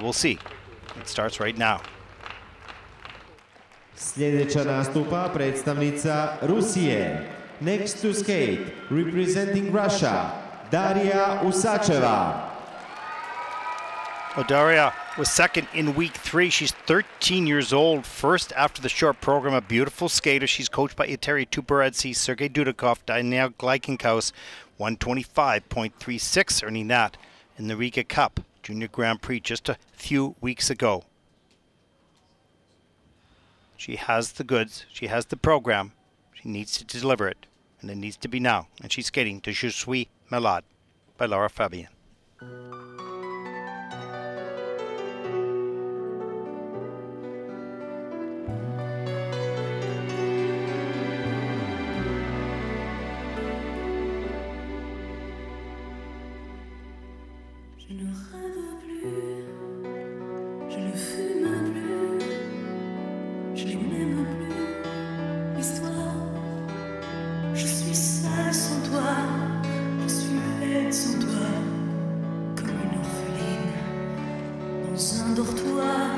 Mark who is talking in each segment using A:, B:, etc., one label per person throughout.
A: We'll see. It starts right now.
B: Sljedeća nastupa predstavnica Rusije. Next to skate, representing Russia, Daria Usacheva.
A: Oh, Daria was second in week three. She's 13 years old, first after the short program. A beautiful skater. She's coached by Eteri Tutberidze, Sergei Dudakov, Daniel Gleikhengauz, 125.36, earning that in the Riga Cup Junior Grand Prix just a few weeks ago. She has the goods. She has the program. She needs to deliver it, and it needs to be now. And she's skating to Je suis malade by Lara Fabian.
C: Je ne rêve plus, je ne fume plus, je ne m'aime plus. L'histoire, je suis seule sans toi, je suis laide sans toi, comme une orpheline dans un dortoir.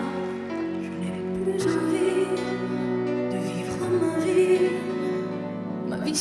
C: Je n'ai plus envie de vivre ma vie, ma vie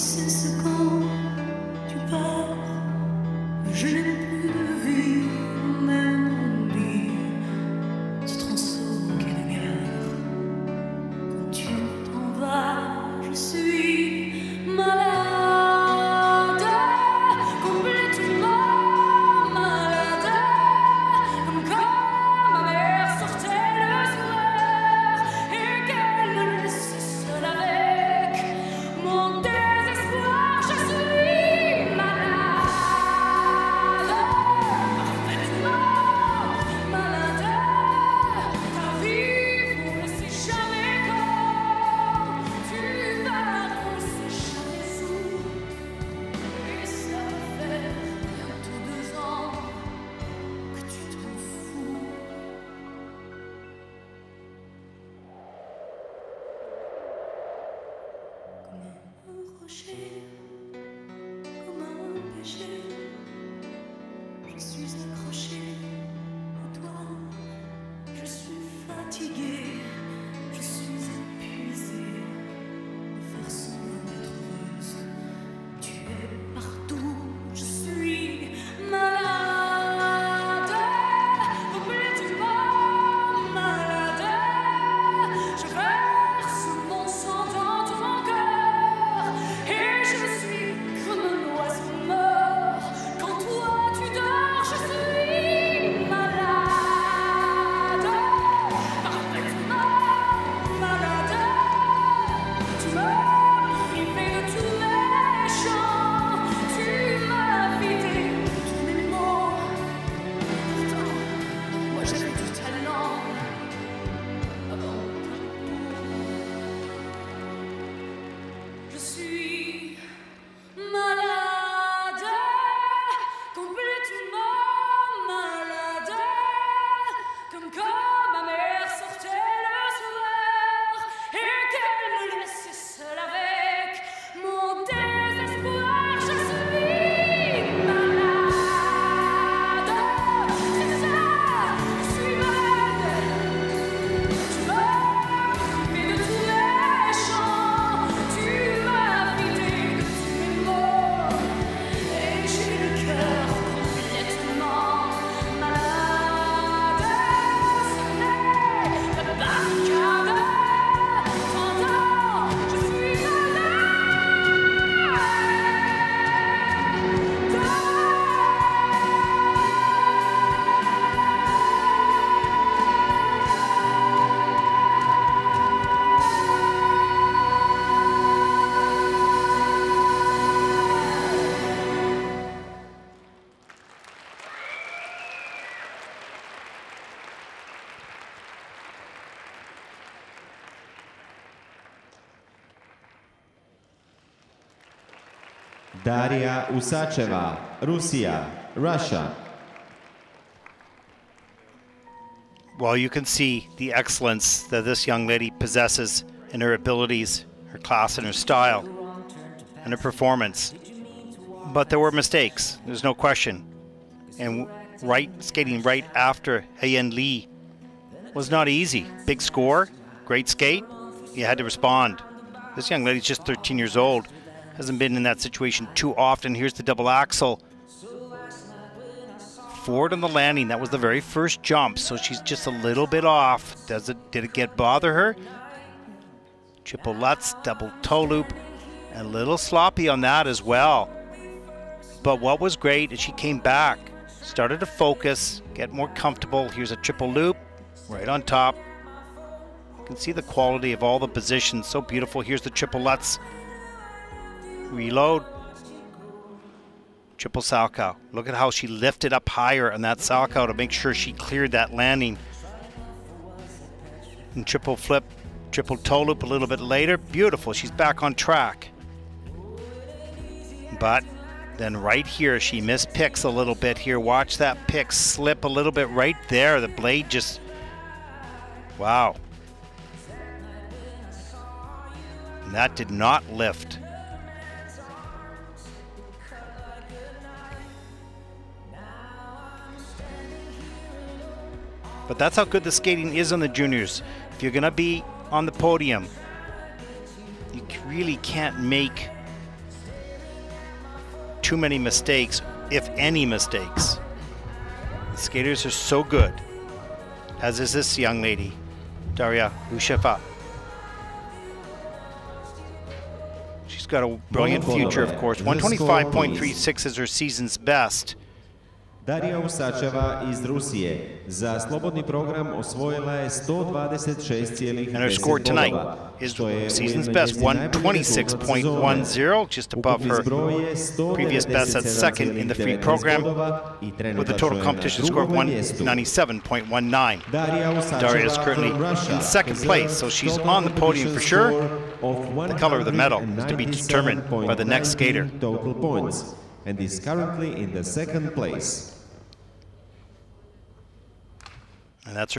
C: coucher.
B: Daria Usacheva, Russia, Russia.
A: Well, you can see the excellence that this young lady possesses in her abilities, her class, and her style, and her performance. But there were mistakes, there's no question. And right skating right after Haein Lee was not easy. Big score, great skate. You had to respond. This young lady's just 13 years old. Hasn't been in that situation too often. Here's the double axel. Forward on the landing. That was the very first jump, so she's just a little bit off. Does it? Did it get bother her? Triple Lutz, double toe loop. A little sloppy on that as well. But what was great is she came back, started to focus, get more comfortable. Here's a triple loop right on top. You can see the quality of all the positions. So beautiful. Here's the triple Lutz. Reload. Triple Salchow. Look at how she lifted up higher on that Salchow to make sure she cleared that landing. And triple flip, triple toe loop a little bit later. Beautiful. She's back on track. But then right here, she mispicks a little bit here. Watch that pick slip a little bit right there. The blade just, wow. And that did not lift. But that's how good the skating is on the juniors. If you're going to be on the podium, you really can't make too many mistakes, if any mistakes. The skaters are so good, as is this young lady, Daria Usacheva. She's got a brilliant future, of course. 125.36 is her season's best.
B: Darija Usačeva iz Rusije za slobodni program osvojila je 126,10 And her score tonight is season's best, 126.10,
A: just above her
B: previous best at second in the free program, with a total competition score of
A: 197.19.
B: Daria is currently in second place, so she's on the podium for sure. The color of the medal is to be determined by the next skater. Total points and is currently in the second place.
A: And that's